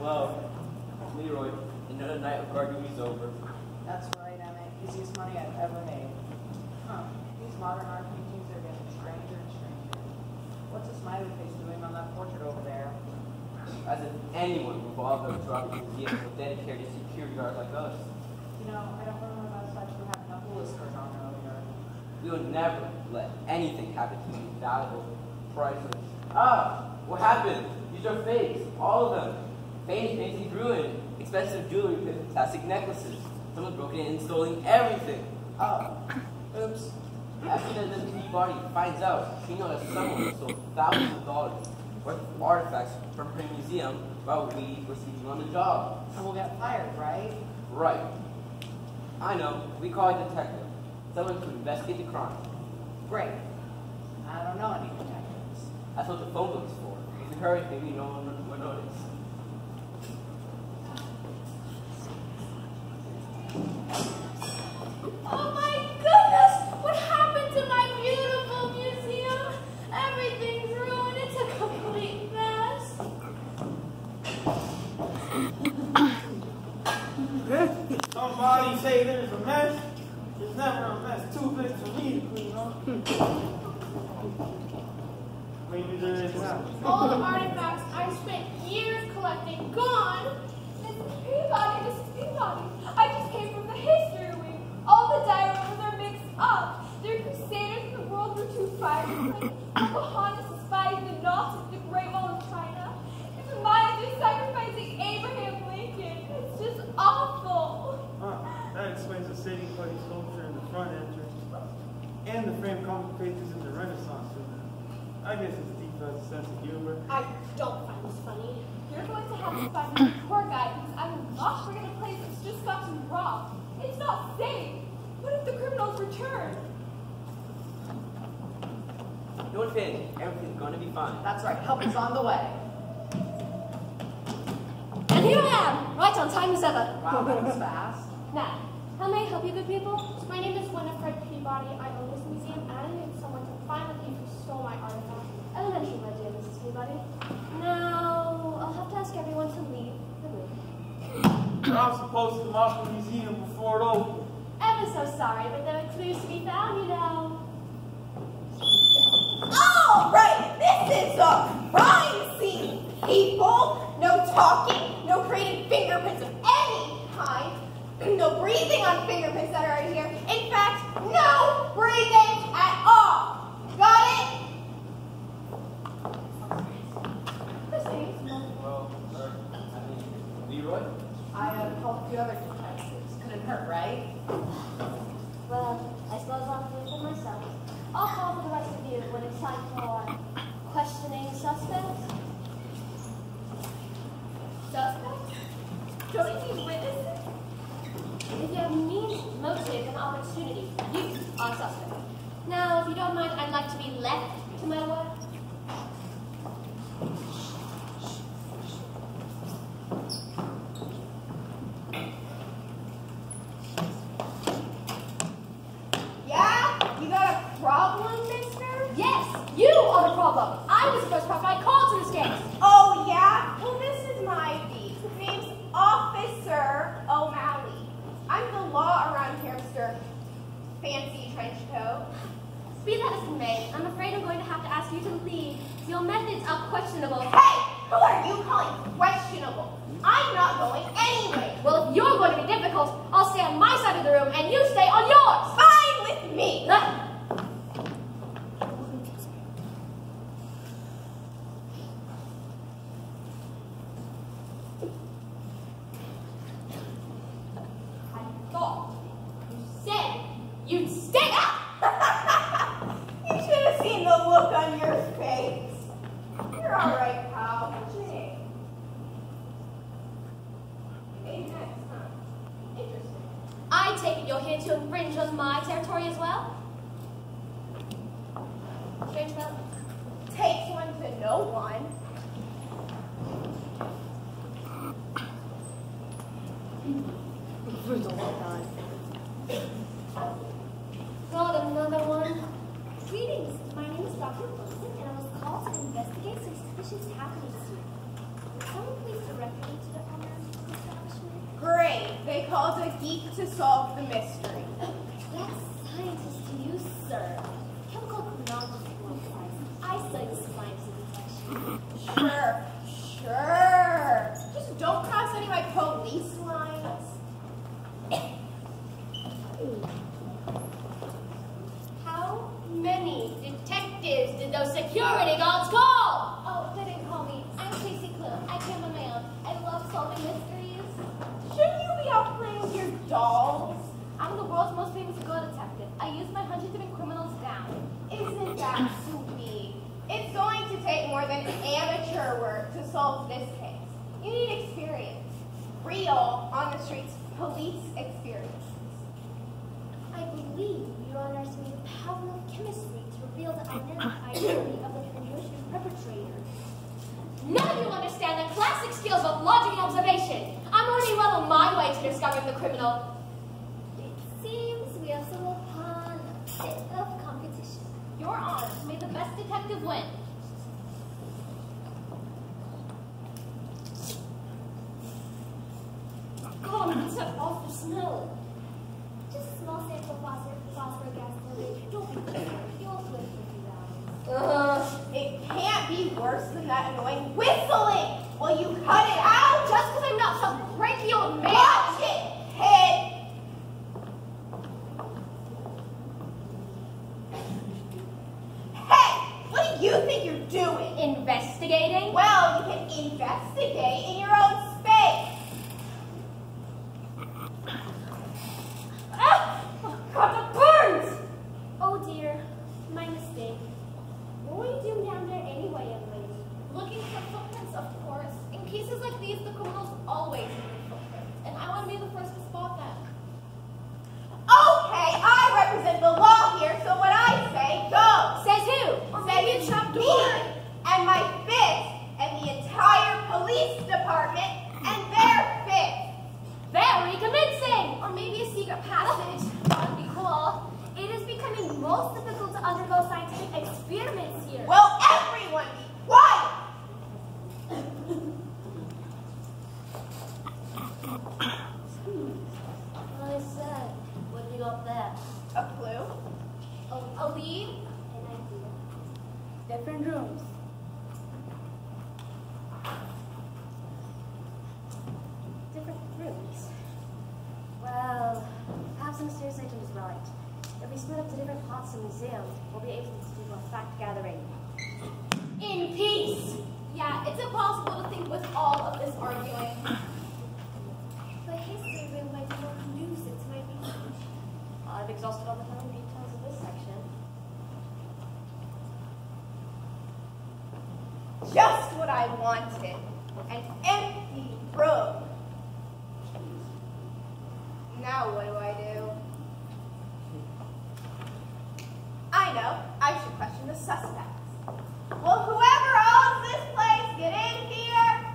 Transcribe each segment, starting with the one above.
well, Leroy, another night of guard duty's over. That's right, Emmett. Easiest money I've ever made. Huh. These modern art paintings are getting stranger and stranger. What's a smiley face doing on that portrait over there? As if anyone would bother to rob a museum with dedicated security guards like us. You know, I don't remember that statue having knuckle whiskers on earlier. We will never let anything happen to these valuable, priceless. Ah, what happened? These are fakes, all of them. Famous paintings ruined, expensive jewelry, fantastic necklaces. Someone broke in and stolen everything. Oh. Oops. As the Peabody finds out, he knows that someone stole thousands of dollars worth of artifacts from her museum while we were sleeping on the job. And we'll get fired, right? Right. I know. We call a detective. Someone to investigate the crime. Great. I don't know any detectives. That's what the phone book is for. With her, maybe no one notice. Oh my goodness! What happened to my beautiful museum? Everything's ruined. It's a complete mess. Somebody say there's a mess. There's never a mess too big for me to clean up. Maybe there is now. All the artifacts I spent years collecting gone. Mrs. Peabody, Mrs. Peabody, I just came from the history week. All the dioramas are mixed up. They're crusaders from the World War II fireplace. Pocahontas is fighting the Nazis at the Great Wall of China. It's Maya just sacrificing Abraham Lincoln. It's just awful. Huh, that explains the Sadie Putty sculpture in the front entrance. And the framed comic pages in the Renaissance. I guess it's deep as a sense of humor. I don't find this funny. You're going to have fun find the poor guy because I'm not bringing a place that's just got to robbed. It's not safe. What if the criminals return? Don't panic. Everything's gonna be fine. That's right. Help is on the way. And here I am, right on time as ever. Wow, that was fast. Now, how may I help you, good people? My name is Winifred Peabody. I own this museum, and I need someone to find the thief who stole my artifact. Elementary, my dear Mrs. Peabody. Now, I'll have to ask everyone to leave the room. I'm supposed to come the museum before it opens. Ever so sorry, but there are clues to be found, you know. All right, this is a crime scene, people. No talking, they called a geek to solve the mystery. That's scientist to you, sir. Chemical will. I study science and detection. Sure. Solve this case. You need experience. Real, on the streets, police experience. I believe you underestimate the power of chemistry to reveal the identity of the ferocious perpetrator. Now you understand the classic skills of logic and observation. I'm already well on my way to discovering the criminal. It seems we have settled upon a bit of competition. Your honor, may the best detective win. God, it's an awful smell. Just a small sample of phosphor, phosphor gas leakage. Don't be. You'll live for a few. Ugh, it can't be worse than that annoying whistling. Will you cut it out? Just because I'm not some cranky old man. Watch it, kid. Hey, what do you think you're doing? Investigating? Well, you can investigate in your own space. Ah! Oh, God, the burns! Oh dear, my mistake. What were you doing down there anyway, young lady? Looking for footprints, of course. In these, the criminals always leave footprints, and I want to be the first to spot them. Okay, I represent the law here, so what I say goes. Says who? Or maybe a Says trap me door. and my fist and the entire police department and their fist. Very convincing! Or maybe a secret passage. That would be cool. It is becoming most difficult to undergo scientific experiments here. Will everyone be quiet? I said, what have you got there? A clue? A, a lead? An idea. Different rooms. Different rooms. Well, perhaps the mysterious agent is right. If we split up to different parts of the museum, we'll be able to do more fact gathering. In peace! Yeah, it's impossible to think with all of this arguing. The history room might be more conducive to my research. I've exhausted all the telling details of this section. Just what I wanted. An empty room. Now what do I do? I know. I should question the suspects. Well, whoever owns this place, get in here.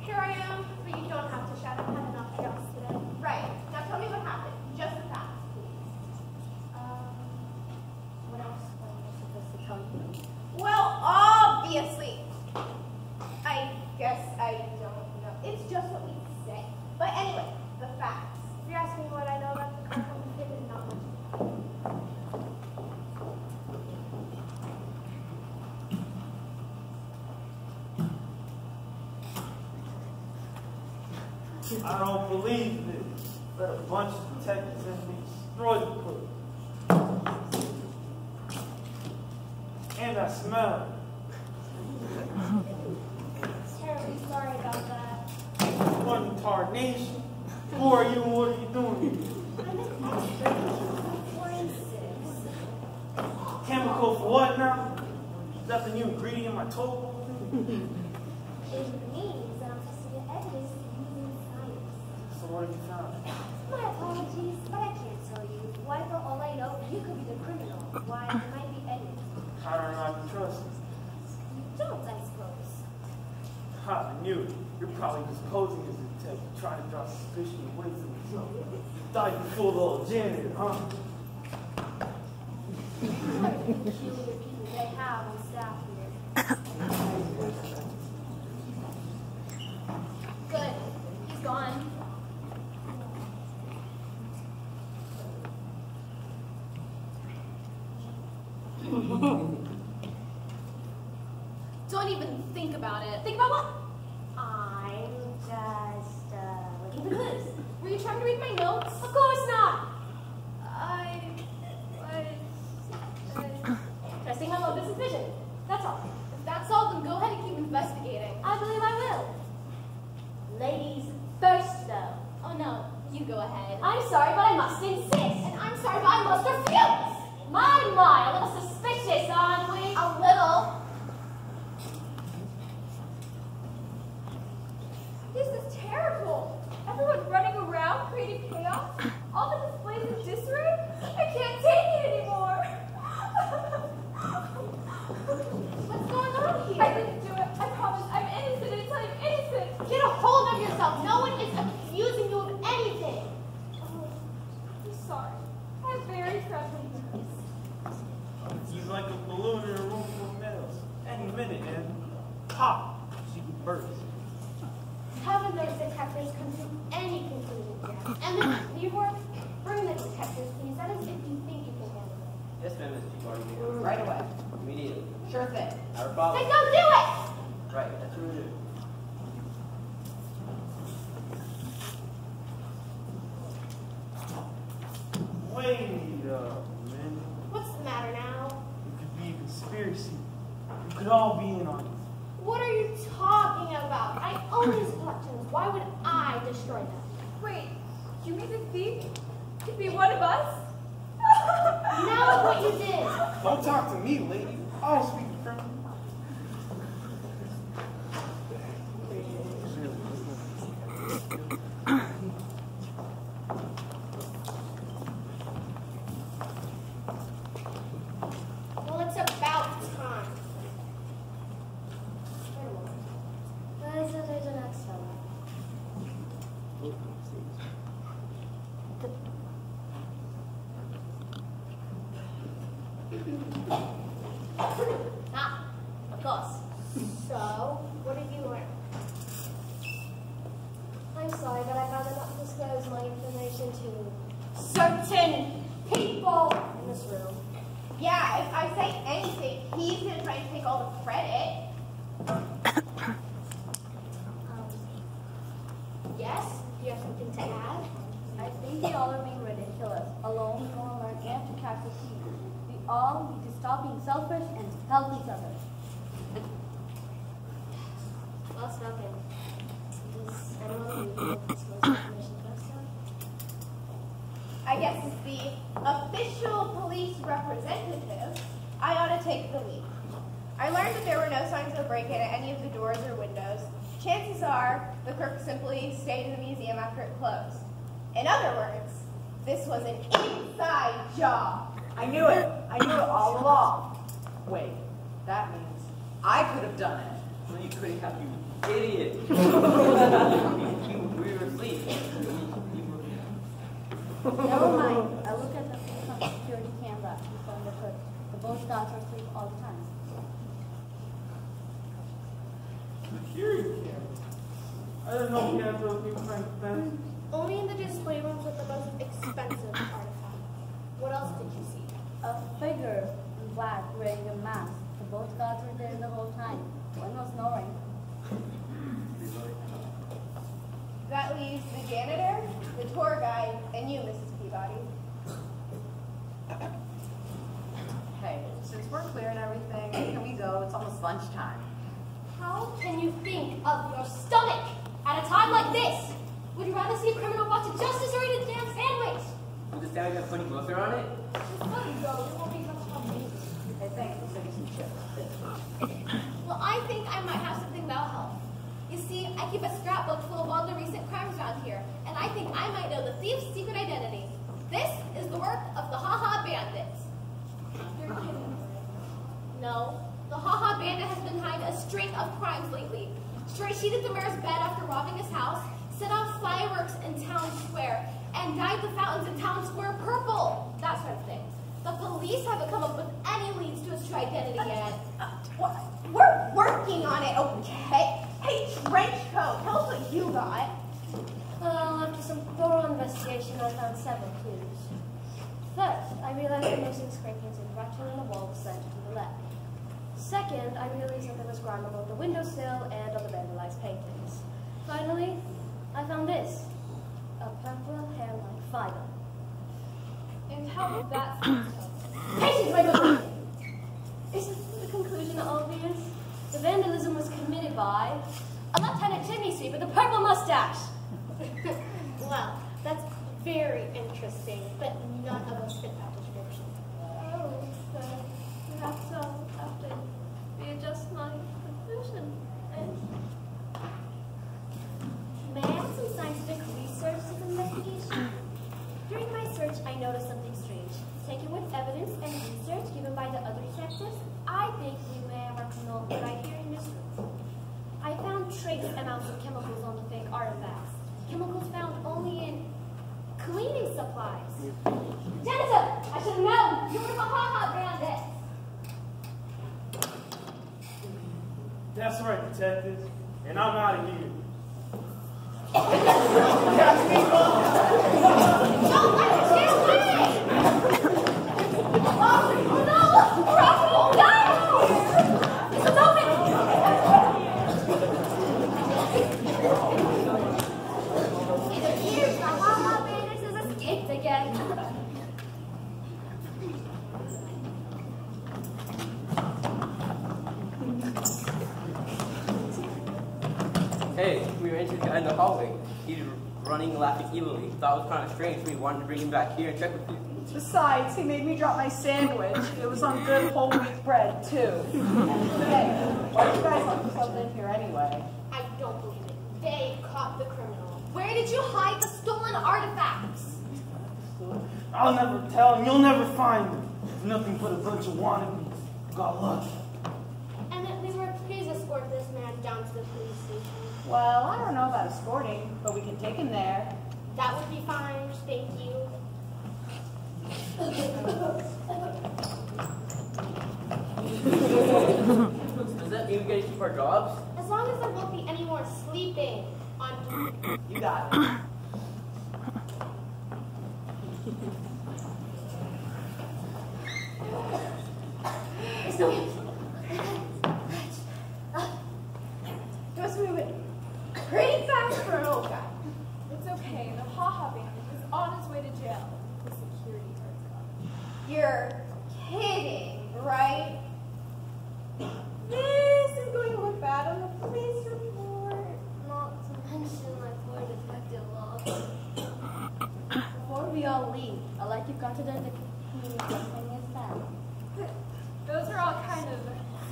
Here I am, but you don't have to shout. I've had enough chaos today. Right. Now tell me what happened. Just the facts, please. Um, what else was I supposed to tell you? Well, obviously. I guess I don't know. It's just what we say. But anyway, the facts. If you're asking what I know about the car company, not much. I don't believe this. Let a bunch of detectives and me destroy the place. And I smell Terribly sorry about that. One tarnation. Who are you and what are you doing here? I'm in. Chemical for what now? The new ingredient in my total? It means that I'm testing the evidence using science. So what have you found? My apologies, but I can't tell you. Why, for all I know, you could be the criminal. Why, it might be Edmund. I don't know I can uh, trust you. You don't, I suppose. Ha, I knew it. You're probably just posing as a detective, trying to draw suspicion away from yourself. You thought you fooled old janitor, huh? What peculiar people they have on staff here? Good. He's gone. Don't even think about it. Think about what? I'm just uh, looking for clues. Were you trying to read my notes? Of course not. I was. Uh, Testing my motive suspicion. That's all. if that's all, then go ahead and keep investigating. I believe I will. Ladies first, though. Oh no, you go ahead. I'm sorry, but I must insist. and I'm sorry, but I must refuse. My, my, a little suspicious, aren't we? A little. This is terrible. Everyone running around, creating chaos. All the Right, that's what we do. Wait a minute. What's the matter now? It could be a conspiracy. You could all be in on it. What are you talking about? I own these collections. Why would I destroy them? Wait, you mean the thief could be one of us? Now look what you did. Don't talk to me, lady. I'll speak from Well, it's about time. Wait a moment. There's, a- there's an X fellow. Ah, of course. So, what did you learn? I'm sorry, but I'd rather not disclose my information to certain people in this room. Yeah, if I say anything, he's gonna try and take all the credit. Um, yes, do you have something to add? I think they all are being ridiculous. Alone, we will learn and to catch the thief. We all need to stop being selfish and help each other. Well spoken. Does anyone of you know this was information to us, sir? I guess as the official police representative, I ought to take the lead. I learned that there were no signs of a break-in at any of the doors or windows. Chances are the crook simply stayed in the museum after it closed. In other words, this was an inside job. I knew it. I knew it all along. Wait, that means I could have done it. Well, you couldn't have, you idiot. you, you, we were asleep. You, you were, Never mind. I look at the face on the security camera in front the hood. The both guards are asleep all the time. Security cameras. I didn't know we had those new kind of things. Only in the display rooms with the most expensive artifacts. What else did you see? A figure in black wearing a mask. The both guards were there the whole time. One was snoring. That leaves the janitor, the tour guide, and you, Mrs. Peabody. Hey, since we're clearing everything, can we go? It's almost lunchtime. How can you think of your stomach at a time like this? Would you rather see a criminal brought to justice or eat a damn sandwich? the sandwich have funny grocer on it? Just let it go. There won't be much company. Hey, thanks. We'll send you some chips. Well, I think I might have something that'll help. You see, I keep a scrapbook full of all the recent crimes around here, and I think I might know the thief's secret identity. This is the work of the Ha Ha Bandits. You're kidding. No, the Ha Ha Bandit has been behind a string of crimes lately. Cheated the mayor's bed after robbing his house, set off fireworks in town square, and dyed the fountains in town square purple. That sort of thing. The police haven't come up with any leads to his true identity yet. What? We're working on it, okay? Hey, trench coat, tell us what you got. Well, after some thorough investigation, I found several clues. First, I realized the noisy scrapings and scratching on the wall was centered to the left. Second, I realized that there was grime along the windowsill and on the vandalized paintings. Finally, I found this. A purple hair-like fire. And how did that Patience, my good lady. Isn't the conclusion obvious? The vandalism was committed by a Lieutenant Chimney Sweep with a purple mustache. Well, that's very interesting, but none of us fit that description. Oh, then perhaps I'll have to readjust my conclusion. And May I add some scientific research to the investigation? During my search, I noticed something strange. Taken with evidence and research given by the other detectives, I think we may have our criminal right here in this room. I found trace amounts of chemicals on the fake artifacts. Chemicals found only in cleaning supplies. Janitor, I should have known. You were the ha-ha bandit. That's right, detective. And I'm out of here. Don't let her get away! Oh, no! Rocco, no! It's open! It appears the Ha-Ha Bandits has escaped again. Hey, we ran into the guy in the hallway. He's running, laughing evilly. Thought it was kind of strange, so we wanted to bring him back here and check with you. Besides, he made me drop my sandwich. It was on good whole wheat bread, too. hey, why did you guys let yourselves in here anyway? I don't believe it. They caught the criminal. Where did you hide the stolen artifacts? I'll never tell and You'll never find him. It's nothing but a bunch of wannabes. Got lucky. And that they were please escort this man down to the police station. Well, I don't know about escorting, but we can take him there. That would be fine, thank you. Does that mean we gotta keep our jobs? As long as there won't be any more sleeping on You got it. There's no way. Just moving pretty fast for an old guy. it's okay. The Ha-Ha Bandit is on his way to jail. The security guard's gone. You're kidding, right? This is going to look bad on the police report. Not to mention my poor detective log. Before we all leave, I'd like to consider the community as found. Those are all kind of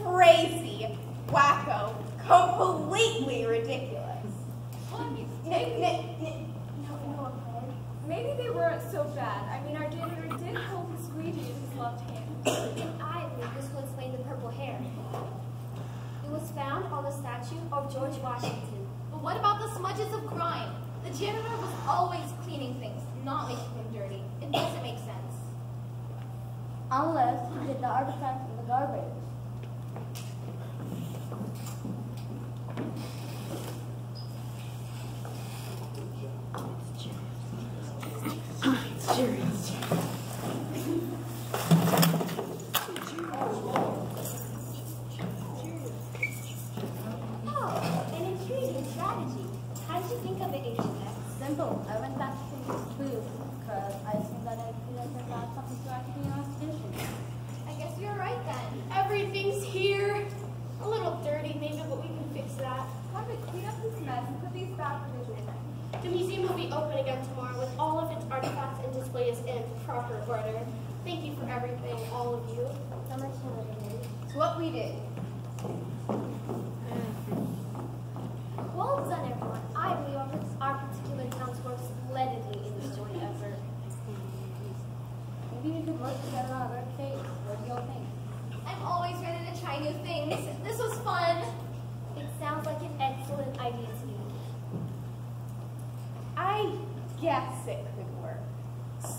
Crazy, wacko, completely ridiculous. N- n- n- No, no, okay. Maybe they weren't so bad. I mean, our janitor did hold his squeegee in his left hand. And I believe this will explain the purple hair. It was found on the statue of George Washington. But what about the smudges of grime? The janitor was always cleaning things, not making them dirty. It doesn't make sense. Unless he did the artifacts in the garbage.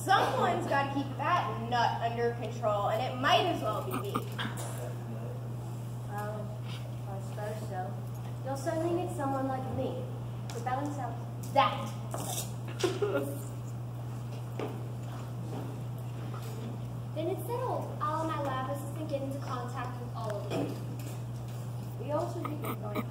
Someone's got to keep that nut under control, and it might as well be me. Well, I suppose so. You'll certainly need someone like me to balance out that. then it's settled. I'll my lab assistant get into contact with all of you. We all should be going.